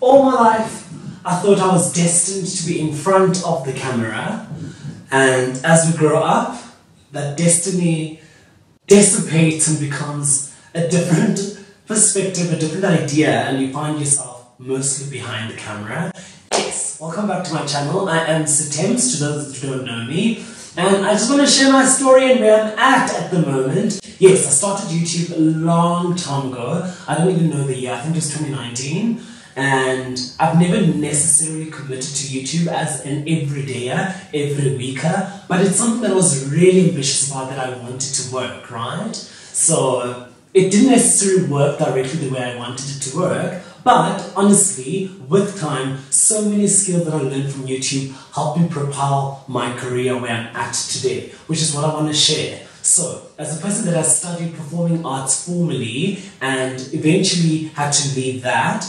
all my life, I thought I was destined to be in front of the camera. And as we grow up, that destiny dissipates and becomes a different perspective, a different idea, and you find yourself mostly behind the camera. Yes, welcome back to my channel. I am Siithembs, to those who don't know me. And I just want to share my story and where I'm at at the moment. Yes, I started YouTube a long time ago. I don't even know the year, I think it was 2019 and I've never necessarily committed to YouTube as an everydayer, every weeker, but it's something that I was really ambitious about that I wanted to work, right? So it didn't necessarily work directly the way I wanted it to work, but honestly, with time, so many skills that I learned from YouTube helped me propel my career where I'm at today, which is what I want to share. So, as a person that has studied performing arts formally and eventually had to leave that,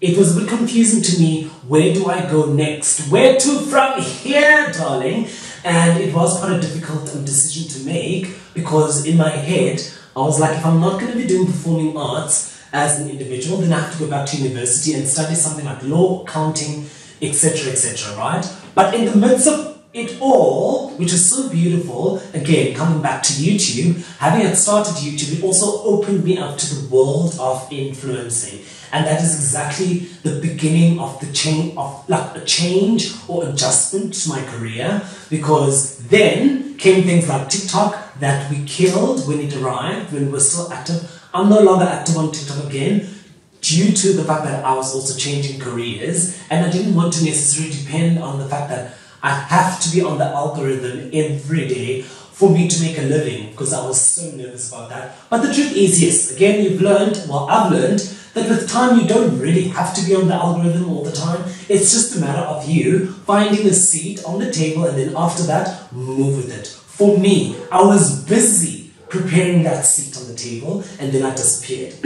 it was a bit confusing to me. Where do I go next? Where to from here, darling? And it was quite a difficult um, decision to make because in my head, I was like, if I'm not going to be doing performing arts as an individual, then I have to go back to university and study something like law, accounting, etc., etc., right? But in the midst of it all, which is so beautiful, again, coming back to YouTube, having started YouTube, it also opened me up to the world of influencing. And that is exactly the beginning of the change of like a change or adjustment to my career because then came things like TikTok that we killed when it arrived, when we were still active. I'm no longer active on TikTok again due to the fact that I was also changing careers and I didn't want to necessarily depend on the fact that I have to be on the algorithm every day for me to make a living because I was so nervous about that. But the truth is, yes, again, you've learned, well, I've learned that with time you don't really have to be on the algorithm all the time. It's just a matter of you finding a seat on the table and then after that, move with it. For me, I was busy preparing that seat on the table and then I disappeared.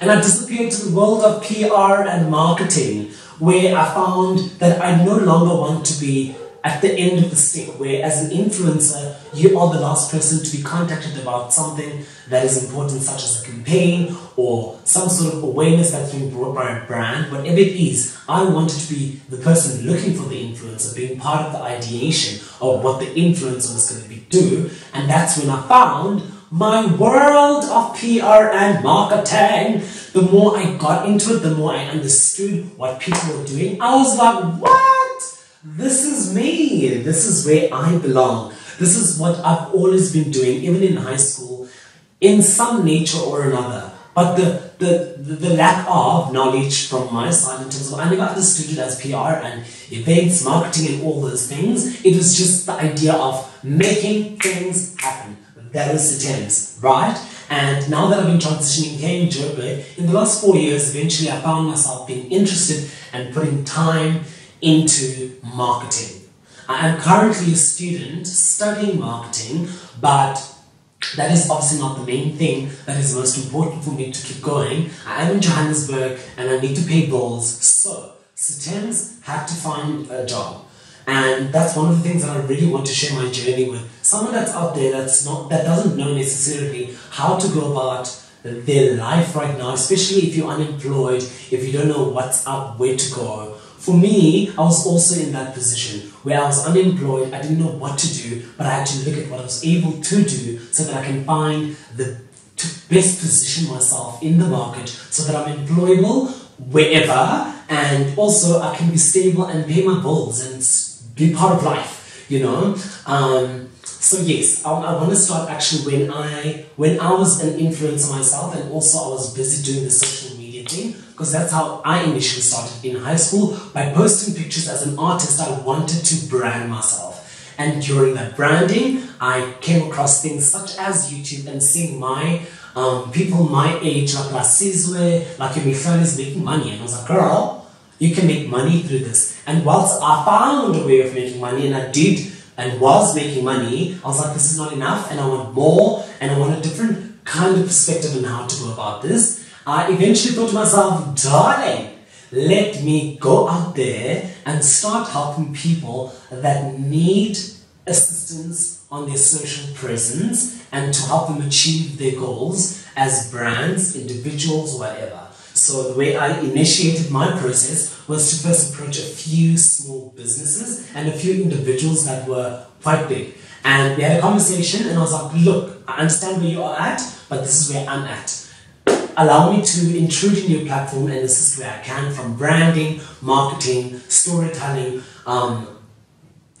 and I disappeared to the world of PR and marketing where I found that I no longer want to be at the end of the stick, where as an influencer, you are the last person to be contacted about something that is important, such as a campaign or some sort of awareness that's being brought by a brand, whatever it is. I wanted to be the person looking for the influencer, being part of the ideation of what the influencer was going to be do, and that's when I found my world of PR and marketing. The more I got into it, the more I understood what people were doing. I was like, what? This is me. This is where I belong. This is what I've always been doing, even in high school, in some nature or another. But the, the, the, lack of knowledge from my side in terms of I never understood it as PR and events, marketing, and all those things. It was just the idea of making things happen that the tennis, right? And now that I've been transitioning here in Joburg, in the last four years, eventually I found myself being interested and putting time into marketing. I am currently a student studying marketing, but that is obviously not the main thing that is most important for me to keep going. I am in Johannesburg and I need to pay bills, so Siithembs had to find a job. And that's one of the things that I really want to share my journey with someone that's out there that's not that doesn't know necessarily how to go about their life right now, especially if you're unemployed, if you don't know what's up, where to go. For me, I was also in that position where I was unemployed, I didn't know what to do, but I had to look at what I was able to do so that I can find the best position myself in the market so that I'm employable wherever and also I can be stable and pay my bills and be part of life, you know. Um, so yes, I, I want to start actually when I when I was an influencer myself, and also I was busy doing the social media thing because that's how I initially started in high school by posting pictures as an artist. I wanted to brand myself, and during that branding, I came across things such as YouTube and seeing my um, people my age, like Lasizwe, like Michelle is making money, and I was like, girl you can make money through this. And whilst I found a way of making money, and I did and was making money, I was like, this is not enough, and I want more, and I want a different kind of perspective on how to go about this. I eventually thought to myself, darling, let me go out there and start helping people that need assistance on their social presence and to help them achieve their goals as brands, individuals, whatever. So the way I initiated my process was to first approach a few small businesses and a few individuals that were quite big. And we had a conversation and I was like, look, I understand where you are at, but this is where I'm at. Allow me to intrude in your platform and assist where I can from branding, marketing, storytelling, um,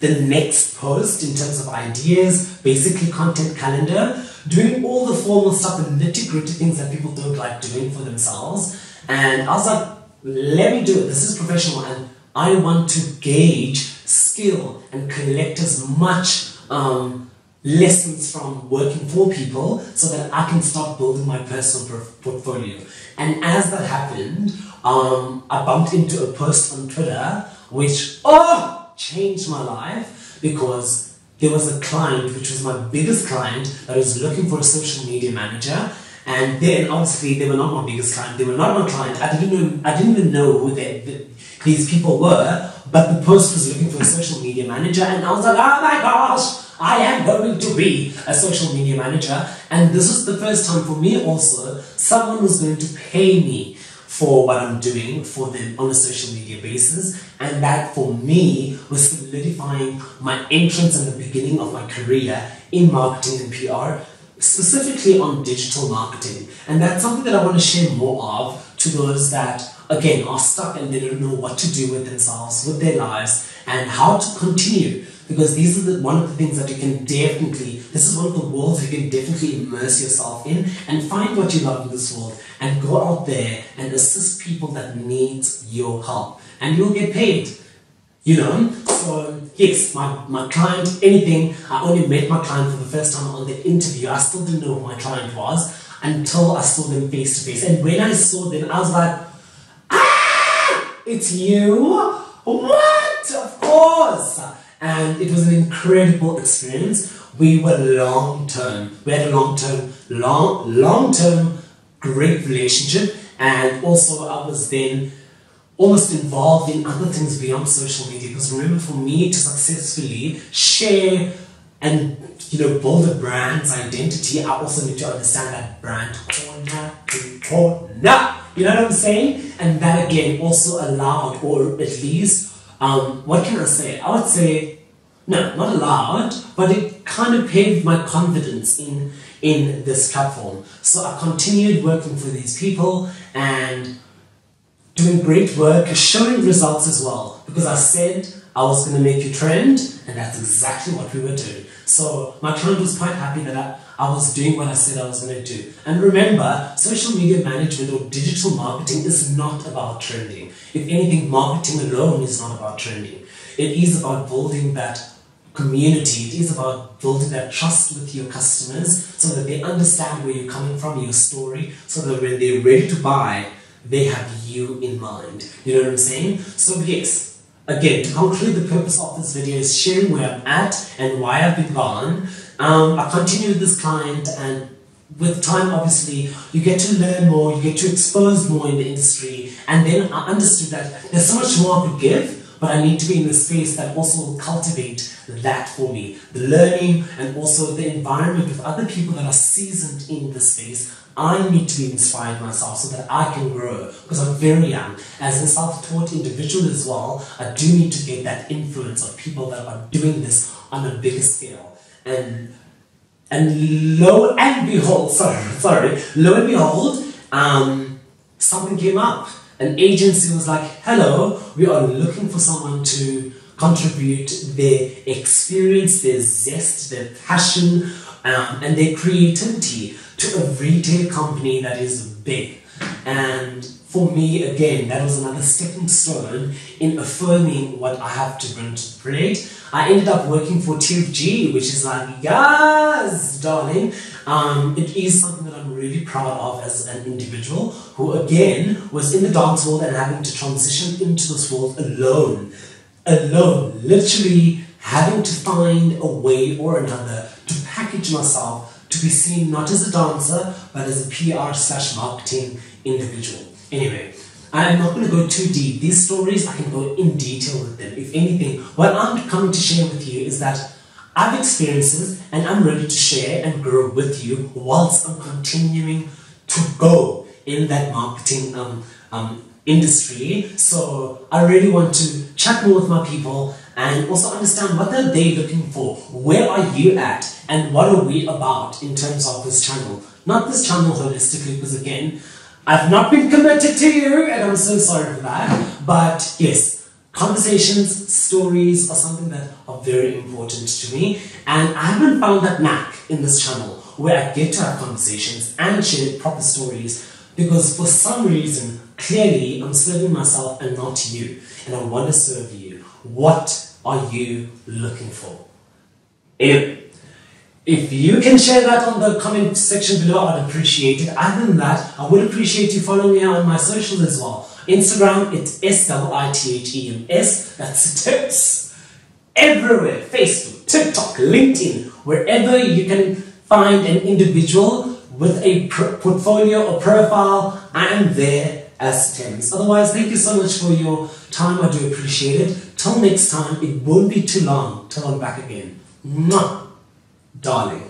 the next post in terms of ideas, basically content calendar, doing all the formal stuff, the nitty gritty things that people don't like doing for themselves. And I was like, let me do it. This is professional and I want to gauge skill and collect as much um, lessons from working for people so that I can start building my personal portfolio. And as that happened, um, I bumped into a post on Twitter which, oh, changed my life because there was a client, which was my biggest client, that was looking for a social media manager. And then obviously they were not my biggest client. They were not my client. I didn't know. I didn't even know who they, the, these people were. But the post was looking for a social media manager, and I was like, oh my gosh, I am going to be a social media manager. And this is the first time for me also, someone was going to pay me for what I'm doing for them on a social media basis. And that for me was solidifying my entrance in the beginning of my career in marketing and PR, specifically on digital marketing. And that's something that I want to share more of to those that, again, are stuck and they don't know what to do with themselves, with their lives, and how to continue because these are the, one of the things that you can definitely, this is one of the worlds you can definitely immerse yourself in and find what you love in this world and go out there and assist people that need your help and you'll get paid. You know, so yes, my, my client, anything, I only met my client for the first time on the interview. I still didn't know who my client was until I saw them face to face. And when I saw them, I was like, ah, it's you? What? Of course and it was an incredible experience. We were long term. We had a long term, long, long term, great relationship, and also I was then almost involved in other things beyond social media. Because remember, for me to successfully share and you know build a brand's identity, I also need to understand that brand corner corner. You know what I'm saying? And that again also allowed, or at least um, what can I say? I would say, no, not allowed, but it kind of paved my confidence in in this platform. So I continued working for these people and doing great work, showing results as well. Because I said I was going to make you trend, and that's exactly what we were doing. So my client was quite happy that I, I was doing what I said I was going to do. And remember, social media management or digital marketing is not about trending. If anything, marketing alone is not about trending. It is about building that community. It is about building that trust with your customers so that they understand where you're coming from, your story, so that when they're ready to buy, they have you in mind. You know what I'm saying? So yes, again, to conclude the purpose of this video is sharing where I'm at and why I've been gone. Um, I continue with this client and with time, obviously, you get to learn more, you get to expose more in the industry, and then I understood that there's so much more I could give, but I need to be in a space that also will cultivate that for me. The learning and also the environment with other people that are seasoned in the space. I need to be inspired myself so that I can grow because I'm very young. As a self taught individual as well, I do need to get that influence of people that are doing this on a bigger scale. And and lo and behold, sorry, sorry, lo and behold, um, something came up. An agency was like, hello, we are looking for someone to contribute their experience, their zest, their passion, um, and their creativity to a retail company that is big. And for me, again, that was another stepping stone in affirming what I have to bring to the parade. I ended up working for TFG, which is like, yes, darling. Um, it is something that I'm really proud of as an individual who, again, was in the dance world and having to transition into this world alone. Alone. Literally having to find a way or another to package myself to be seen not as a dancer, but as a PR slash marketing individual. Anyway, I'm not going to go too deep. These stories, I can go in detail with them. If anything, what I'm coming to share with you is that I've experiences and I'm ready to share and grow with you whilst I'm continuing to go in that marketing um, um, industry. So I really want to chat more with my people and also understand what are they looking for, where are you at, and what are we about in terms of this channel. Not this channel holistically, because again, I've not been committed to you, and I'm so sorry for that. But yes, conversations, stories are something that are very important to me, and I haven't found that knack in this channel where I get to have conversations and share proper stories because for some reason, clearly, I'm serving myself and not you, and I want to serve you. What are you looking for? Anyway, if you can share that on the comment section below, I'd appreciate it. Other than that, I would appreciate you following me on my socials as well. Instagram, it's S-I-T-H-E-M-S. That's tips. Everywhere. Facebook, TikTok, LinkedIn, wherever you can find an individual with a portfolio or profile, I am there as Thames. Otherwise, thank you so much for your time. I do appreciate it. Till next time, it won't be too long till I'm back again. Mwah, darling.